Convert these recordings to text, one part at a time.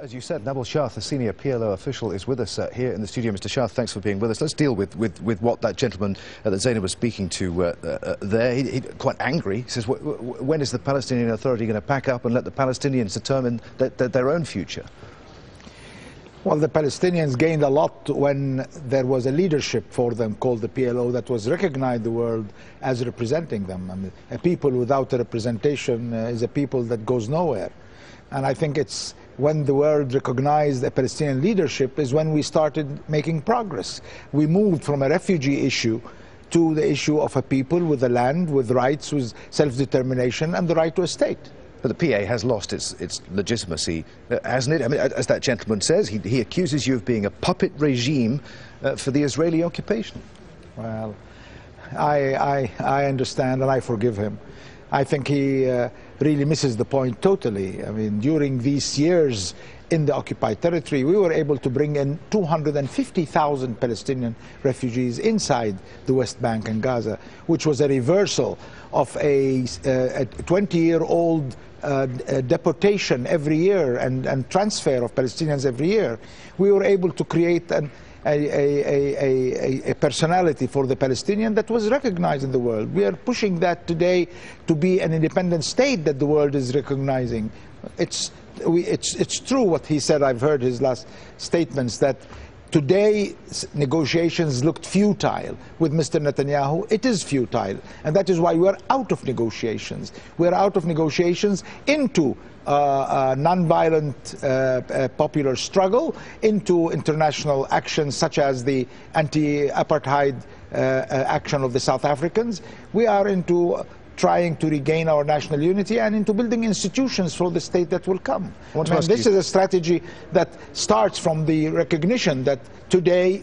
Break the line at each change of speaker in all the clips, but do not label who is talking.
As you said, Nabil Shaath, a senior PLO official, is with us uh, here in the studio. Mr. Shaath, thanks for being with us. Let's deal with, with, with what that gentleman uh, that Zainab was speaking to uh, uh, there. He, he, quite angry. He says, "Wh- wh- when is the Palestinian Authority going to pack up and let the Palestinians determine th- th- their own future?
Well, the Palestinians gained a lot when there was a leadership for them called the PLO that was recognized the world as representing them. Mean, a people without a representation uh, is a people that goes nowhere. And I think it's when the world recognized a Palestinian leadership is when we started making progress. We moved from a refugee issue to the issue of a people with a land, with rights, with self-determination, and the right to a state.
But the PA has lost its, its legitimacy, uh, hasn't it? I mean, as that gentleman says, he, he accuses you of being a puppet regime uh, for the Israeli occupation.
Well, I, I, I understand and I forgive him. I think he uh, really misses the point totally. I mean, during these years in the occupied territory, we were able to bring in 250,000 Palestinian refugees inside the West Bank and Gaza, which was a reversal of a 20-year-old uh, uh, deportation every year and, and transfer of Palestinians every year. We were able to create an, a, a, a, a, personality for the Palestinian that was recognized in the world. We are pushing that today to be an independent state that the world is recognizing. It's, we, it's, it's true what he said, I've heard his last statements, that today negotiations looked futile with Mr. Netanyahu. It is futile, and that is why we are out of negotiations. We are out of negotiations into uh, uh, non-violent uh, uh, popular struggle into international actions such as the anti-apartheid uh, uh, action of the South Africans. We are into trying to regain our national unity and into building institutions for the state that will come.
I want to ask
this is a strategy that starts from the recognition that today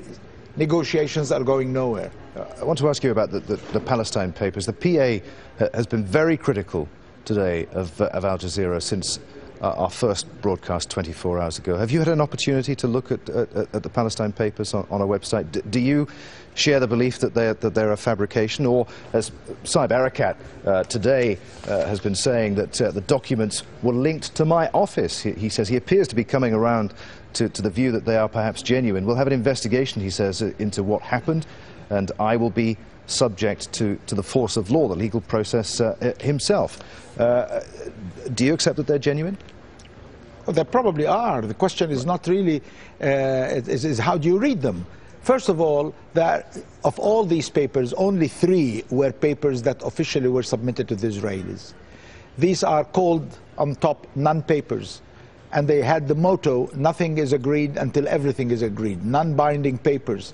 negotiations are going nowhere.
Uh, I want to ask you about the, the, the Palestine papers. The PA has been very critical today of, uh, of Al Jazeera since uh, our first broadcast 24 hours ago. Have you had an opportunity to look at, at, at the Palestine papers on, on our website? D- do you share the belief that they're, that they're a fabrication? Or, as Saeb uh, today uh, has been saying, that uh, the documents were linked to my office? He, he says he appears to be coming around to, to the view that they are perhaps genuine. We'll have an investigation, he says, uh, into what happened, and I will be subject to, to the force of law, the legal process uh, uh, himself. Uh, do you accept that they're genuine?
Well, they probably are. The question is not really uh, is, is how do you read them. First of all, that of all these papers, only three were papers that officially were submitted to the Israelis. These are called on top non-papers, and they had the motto: "Nothing is agreed until everything is agreed." Non-binding papers.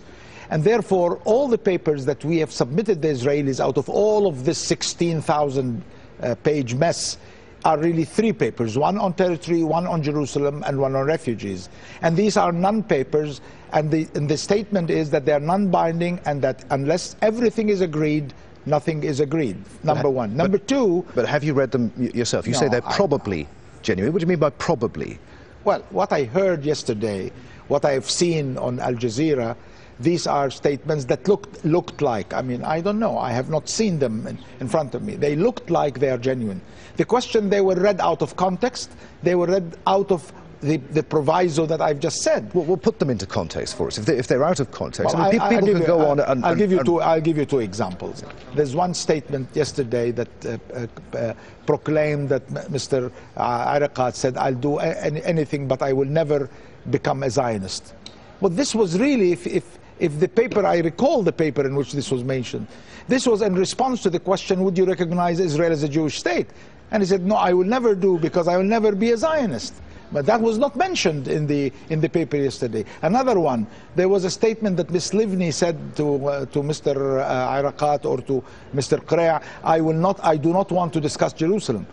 And therefore, all the papers that we have submitted the Israelis out of all of this 16,000 uh, page mess are really three papers one on territory, one on Jerusalem, and one on refugees. And these are non papers, and the, and the statement is that they are non binding and that unless everything is agreed, nothing is agreed. Number one. Number two,
But have you read them yourself? You say they're
I-
probably genuine. What do you mean by probably?
Well, what I heard yesterday, what I've seen on Al Jazeera, these are statements that looked looked like. I mean, I don't know. I have not seen them in, in front of me. They looked like they are genuine. The question they were read out of context. They were read out of the, the proviso that I've just said.
Well, we'll put them into context for us. If, they, if they're out of context,
Well,
I mean,
I-
people can
you-
go
I'll-
on and.
I'll
and-
give you
and-
two. I'll give you two examples. There's one statement yesterday that uh, uh, uh, proclaimed that Mr. Erekat said, "I'll do a- anything, but I will never become a Zionist." Well, this was really, if, if if the paper, I recall the paper in which this was mentioned, this was in response to the question, "Would you recognize Israel as a Jewish state?" And he said, "No, I will never do because I will never be a Zionist." But that was not mentioned in the, in the paper yesterday. Another one, there was a statement that Ms. Livni said to, uh, to Mr. Uh, or to Mr. Qurei, I, will not, I do not want to discuss Jerusalem.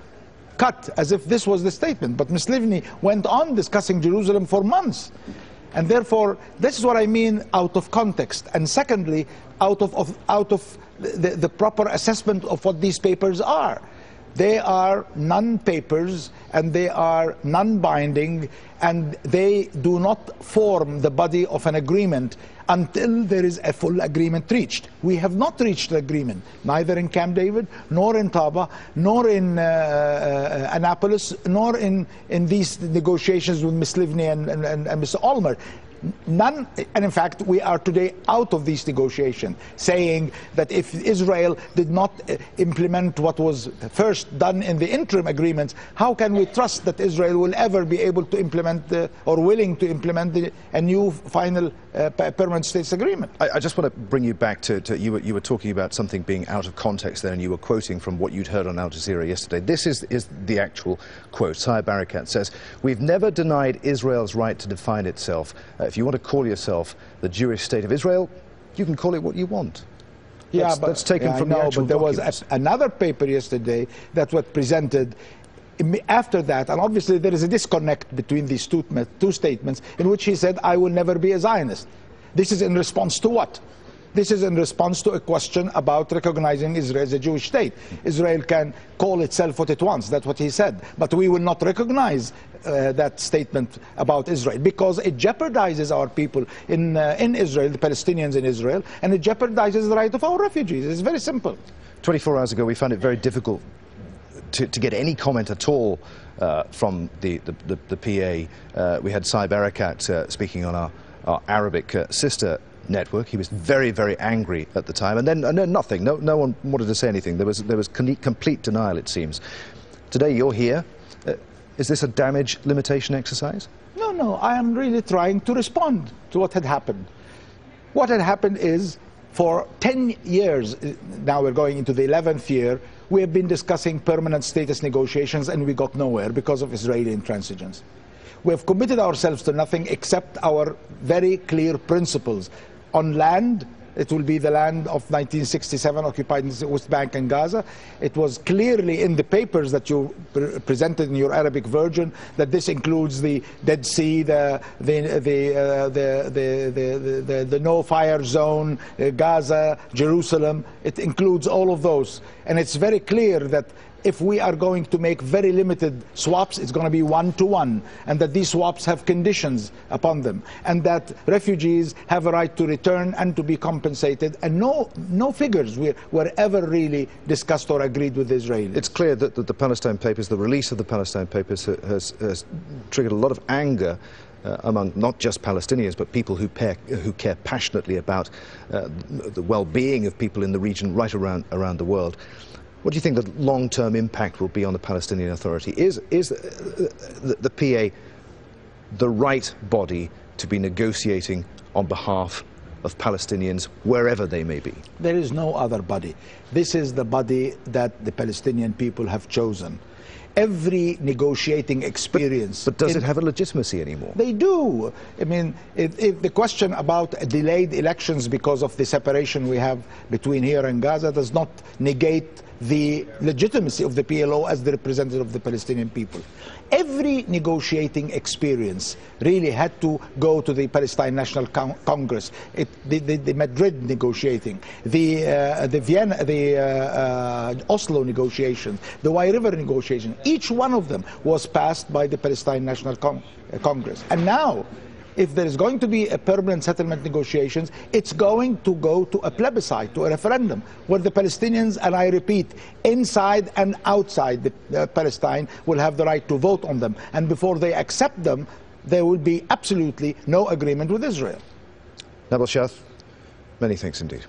Cut, as if this was the statement. But Ms. Livni went on discussing Jerusalem for months. And therefore, this is what I mean out of context. And secondly, out of, of, out of the, the proper assessment of what these papers are. They are non-papers and they are non-binding and they do not form the body of an agreement until there is a full agreement reached. We have not reached the agreement, neither in Camp David, nor in Taba, nor in uh, uh, Annapolis, nor in, in these negotiations with Ms. Livni and, and, and, Mr. Olmert. None, and in fact, we are today out of these negotiations, saying that if Israel did not uh, implement what was first done in the interim agreements, how can we trust that Israel will ever be able to implement the, or willing to implement the, a new final uh, permanent status agreement?
I, I, just want to bring you back to, to, you, were, you were talking about something being out of context there, and you were quoting from what you'd heard on Al Jazeera yesterday. This is, is the actual quote. Saeb Erekat says, We've never denied Israel's right to define itself. Uh, if you want to call yourself the Jewish state of Israel, you can call it what you want.
Yeah,
that's,
but
that's taken
yeah,
from
know,
the
but there
documents.
was a, another paper yesterday that was presented after that, and obviously there is a disconnect between these two, two statements in which he said, I will never be a Zionist. This is in response to what? This is in response to a question about recognizing Israel as a Jewish state. Israel can call itself what it wants, that's what he said. But we will not recognize uh, that statement about Israel because it jeopardizes our people in, uh, in Israel, the Palestinians in Israel, and it jeopardizes the right of our refugees. It's very simple.
24 hours ago, we found it very difficult to, to get any comment at all uh, from the, the, the, the PA. Uh, we had Saeb Erekat uh, speaking on our, our Arabic uh, sister network. He was very, very angry at the time, and then, and then nothing. No, no one wanted to say anything. There was, there was complete denial, it seems. Today you're here. Uh, is this a damage limitation exercise?
No, no. I am really trying to respond to what had happened. What had happened is, for 10 years, uh, now we're going into the 11th year, we have been discussing permanent status negotiations and we got nowhere because of Israeli intransigence. We have committed ourselves to nothing except our very clear principles on land, it will be the land of 1967 occupied in the West Bank and Gaza. It was clearly in the papers that you pre presented in your Arabic version that this includes the Dead Sea, the, the, the, uh, the, the, the, no-fire zone, uh, Gaza, Jerusalem. It includes all of those. And it's very clear that if we are going to make very limited swaps, it's going to be one-to-one, and that these swaps have conditions upon them, and that refugees have a right to return and to be compensated, and no, no figures were, were ever really discussed or agreed with Israel.
It's clear that the, the Palestine Papers, the release of the Palestine Papers has, has triggered a lot of anger uh, among not just Palestinians, but people who, pair, who care passionately about uh, the well-being of people in the region right around, around the world. What do you think the long-term impact will be on the Palestinian Authority? Is, is uh, the, the, PA the right body to be negotiating on behalf of Palestinians wherever they may be?
There is no other body. This is the body that the Palestinian people have chosen every negotiating experience.
But, but does it, it, have a legitimacy anymore?
They do. I mean, if, if the question about delayed elections because of the separation we have between here and Gaza does not negate the legitimacy of the PLO as the representative of the Palestinian people. Every negotiating experience really had to go to the Palestine National Con Congress, it, the, the, the, Madrid negotiating, the, uh, the Vienna, the uh, uh, Oslo negotiations, the Wye River negotiation. Each one of them was passed by the Palestine National Con Congress. And now if there is going to be a permanent settlement negotiations, it's going to go to a plebiscite, to a referendum, where the Palestinians, and I repeat, inside and outside the, uh, Palestine, will have the right to vote on them. And before they accept them, there will be absolutely no agreement with Israel.
Nabil many thanks indeed.